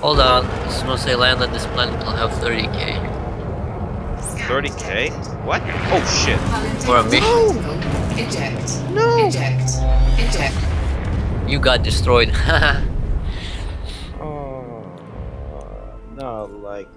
Hold on, as soon as I land on this planet, I'll have 30k. 30k? What? Oh shit. For a mission. Eject. No. Eject. Eject. You got destroyed. Oh, not like